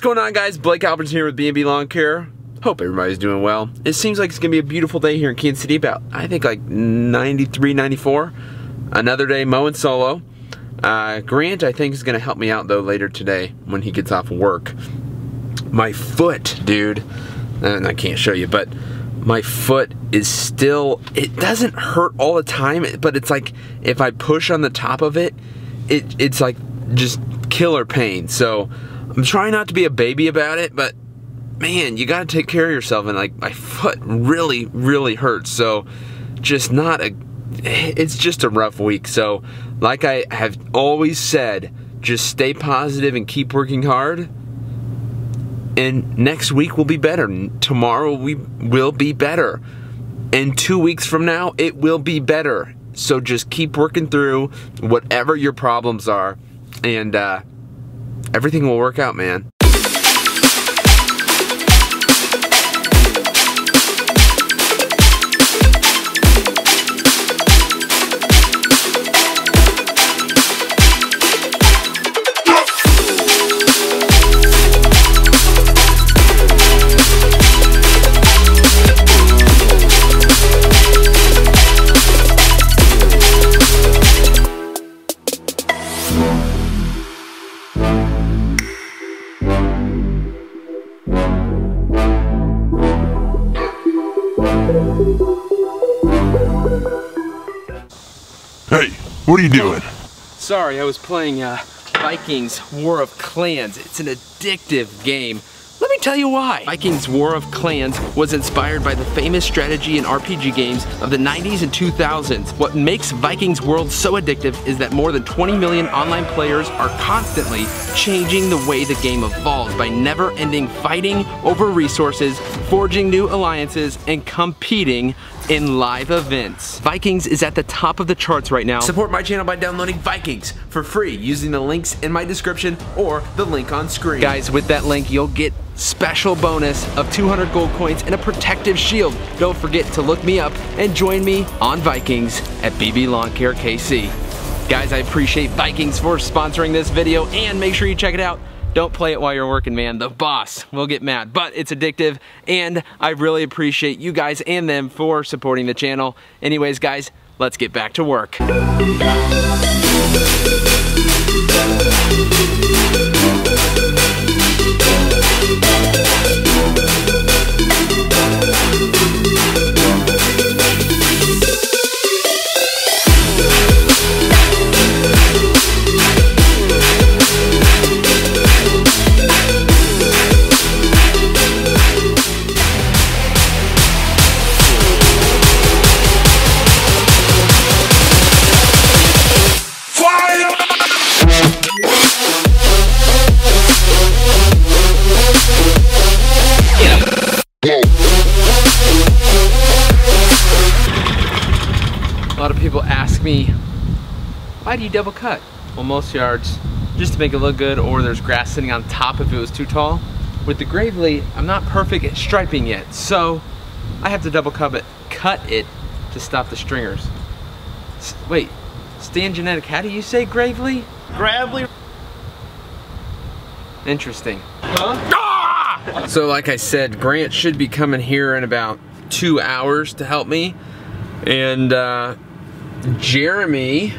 What's going on guys? Blake Albertson here with B&B Lawn Care. Hope everybody's doing well. It seems like it's gonna be a beautiful day here in Kansas City about, I think like 93, 94. Another day mowing solo. Uh, Grant I think is gonna help me out though later today when he gets off work. My foot, dude, and I can't show you, but my foot is still, it doesn't hurt all the time, but it's like if I push on the top of it, it it's like just killer pain. So I'm trying not to be a baby about it, but man, you gotta take care of yourself and like my foot really, really hurts. So just not a, it's just a rough week. So like I have always said, just stay positive and keep working hard. And next week will be better. Tomorrow we will be better. And two weeks from now, it will be better. So just keep working through whatever your problems are. And uh, everything will work out, man. What are you doing? Sorry, I was playing uh, Vikings War of Clans. It's an addictive game. Let me tell you why. Vikings War of Clans was inspired by the famous strategy and RPG games of the 90s and 2000s. What makes Vikings World so addictive is that more than 20 million online players are constantly changing the way the game evolves by never ending fighting over resources, forging new alliances, and competing in live events. Vikings is at the top of the charts right now. Support my channel by downloading Vikings for free using the links in my description or the link on screen. Guys, with that link, you'll get special bonus of 200 gold coins and a protective shield. Don't forget to look me up and join me on Vikings at B&B Lawn Care KC. Guys, I appreciate Vikings for sponsoring this video and make sure you check it out. Don't play it while you're working, man. The boss will get mad, but it's addictive, and I really appreciate you guys and them for supporting the channel. Anyways, guys, let's get back to work. Why do you double cut? Well, most yards, just to make it look good, or there's grass sitting on top if it was too tall. With the Gravely, I'm not perfect at striping yet, so I have to double cut it, cut it to stop the stringers. S wait, Stan Genetic, how do you say Gravely? Gravely. Interesting. Huh? So like I said, Grant should be coming here in about two hours to help me. And uh, Jeremy,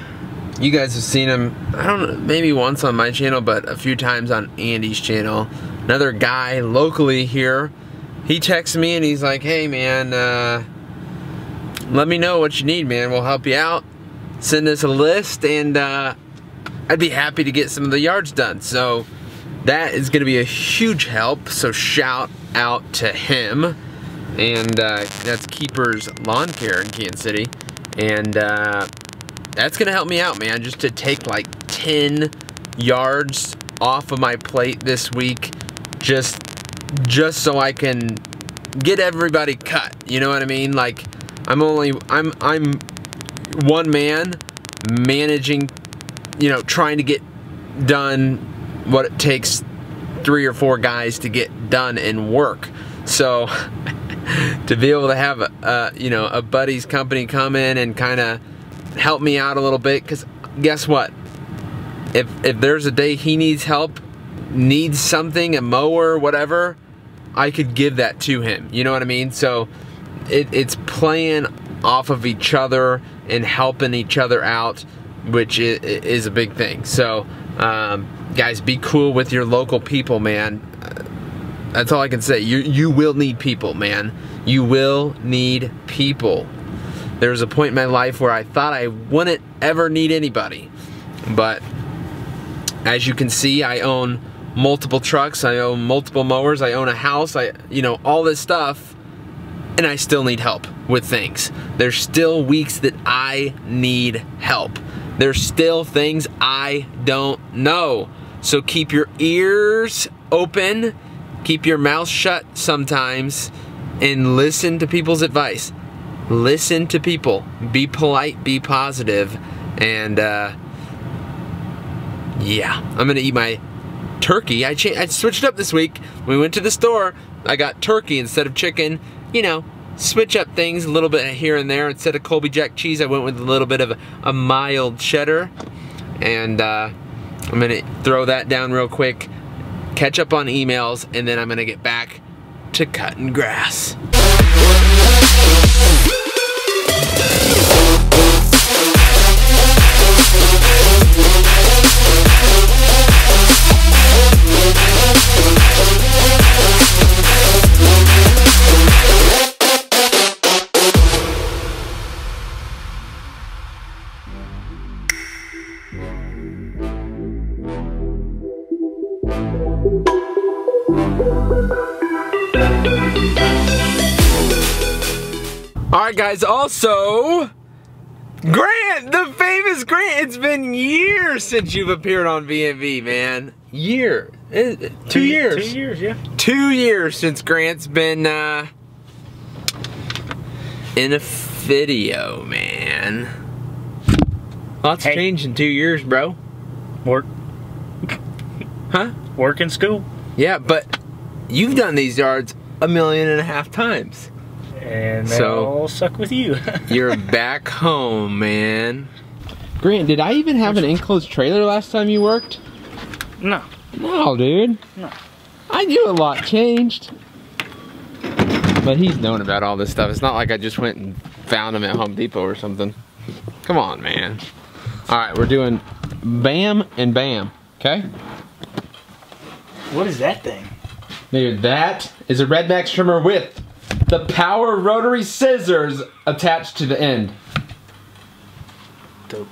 you guys have seen him, I don't know, maybe once on my channel, but a few times on Andy's channel. Another guy locally here, he texts me and he's like, hey man, uh, let me know what you need, man. We'll help you out. Send us a list and uh, I'd be happy to get some of the yards done. So that is gonna be a huge help. So shout out to him. And uh, that's Keeper's Lawn Care in Kansas City. And uh, that's gonna help me out, man, just to take like 10 yards off of my plate this week, just just so I can get everybody cut. You know what I mean? Like I'm only I'm I'm one man managing, you know, trying to get done what it takes three or four guys to get done and work. So to be able to have a, a you know a buddy's company come in and kind of help me out a little bit because guess what if if there's a day he needs help needs something, a mower, whatever, I could give that to him. You know what I mean? So it, it's playing off of each other and helping each other out, which is, a big thing. So, um, guys, be cool with your local people, man. That's all I can say. You you will need people, man. You will need people. There was a point in my life where I thought I wouldn't ever need anybody. But as you can see, I own multiple trucks, I own multiple mowers, I own a house, I you know, all this stuff and I still need help with things. There's still weeks that I need help. There's still things I don't know. So keep your ears open, keep your mouth shut sometimes, and listen to people's advice. Listen to people. Be polite, be positive, and uh, yeah, I'm gonna eat my turkey. I, I switched up this week. We went to the store. I got turkey instead of chicken. You know, switch up things a little bit here and there. Instead of Colby Jack cheese, I went with a little bit of a, a mild cheddar. And uh, I'm gonna throw that down real quick, catch up on emails, and then I'm gonna get back to cutting grass. Also, Grant, the famous Grant. It's been years since you've appeared on B&B, man. Year. Eh, two years. Two years, yeah. Two years since Grant's been uh, in a video, man. Lots Hey. changed in two years, bro. Work, Huh? work in school. Yeah, but you've done these yards a million and a half times. And they So- all suck with you. You're back home, man. Grant, did I even have an enclosed trailer last time you worked? no. No, dude. No. I knew a lot changed. But he's known about all this stuff. It's not like I just went and found him at Home Depot or something. Come on, man. All right, we're doing bam and bam, okay? What is that thing? Dude, that is a Redneck trimmer with the power rotary scissors attached to the end. Dope.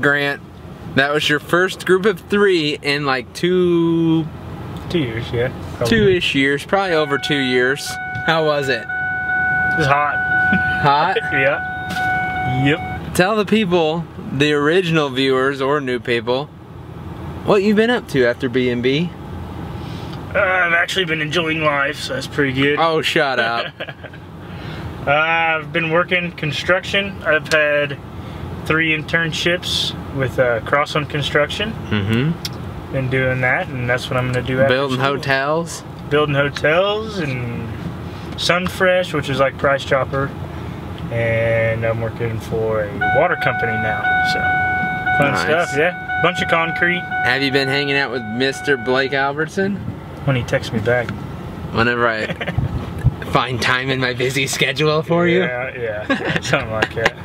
Right, Grant. That was your first group of three in like two, Two years, yeah. Two-ish years, probably over two years. How was it? It was hot. Hot? yeah. Yep. Tell the people, the original viewers or new people, what you've been up to after B&B. Uh, I've actually been enjoying life, so that's pretty good. Oh, shut up. Uh, I've been working construction. I've had three internships with uh, Crossland Construction. mm-hmm. Been doing that, and that's what I'm going to do after Building school. hotels. building hotels and Sunfresh, which is like Price Chopper, and I'm working for a water company now. So fun Nice. stuff, yeah. Bunch of concrete. Have you been hanging out with Mr. Blake Albertson? When he texts me back Whenever I find time in my busy schedule for you. Yeah, yeah, something like that.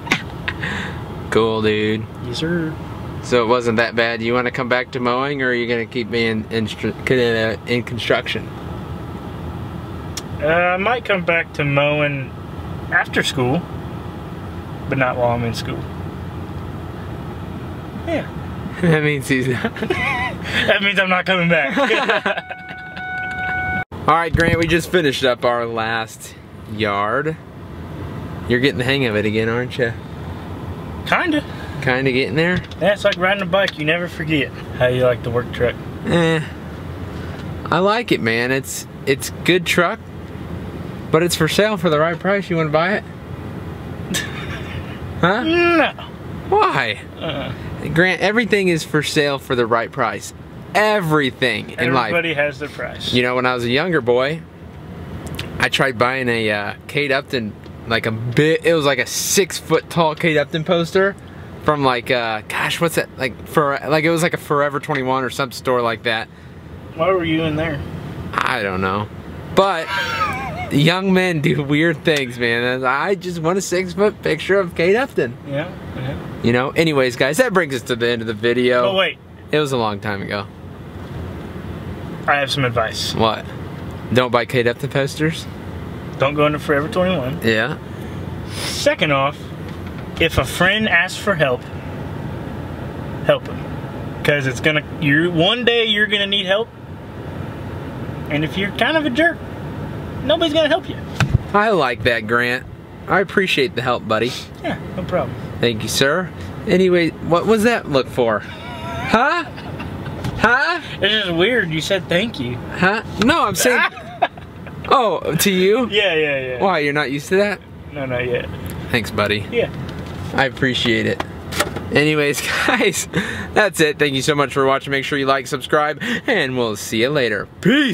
Cool, dude. Yes, sir. So it wasn't that bad. You want to come back to mowing, or are you gonna keep me in in, uh, in construction? Uh, I might come back to mowing after school, but not while I'm in school. Yeah, that means he's. that means I'm not coming back. All right, Grant. We just finished up our last yard. You're getting the hang of it again, aren't you? Kinda. kind of getting there. Yeah, it's like riding a bike. You never forget how you like the work truck. Eh. I like it, man. It's it's good truck, but it's for sale for the right price. You want to buy it? huh? No. Why? Uh, Grant, everything is for sale for the right price. Everything in life. everybody has their price. You know, when I was a younger boy, I tried buying a uh, Kate Upton, like a bit. It was like a six foot tall Kate Upton poster from like, uh, gosh, what's that? Like for like it was like a Forever 21 or some store like that. Why were you in there? I don't know, but young men do weird things, man. I just want a six foot picture of Kate Upton. Yeah. yeah. You know. Anyways, guys, that brings us to the end of the video. Oh wait, It was a long time ago. I have some advice. What? Don't buy Kate Upton posters. Don't go into Forever 21. Yeah. Second off, if a friend asks for help, help him. Because it's gonna, you one day you're gonna need help. And if you're kind of a jerk, nobody's gonna help you. I like that, Grant. I appreciate the help, buddy. Yeah, no problem. Thank you, sir. Anyway, what was that look for? Huh? Huh? It's just weird. You said thank you. Huh? No, I'm saying. Oh, to you? Yeah, yeah, yeah. Why? You're not used to that? No, not yet. Thanks, buddy. Yeah. I appreciate it. Anyways, guys, that's it. Thank you so much for watching. Make sure you like, subscribe, and we'll see you later. Peace.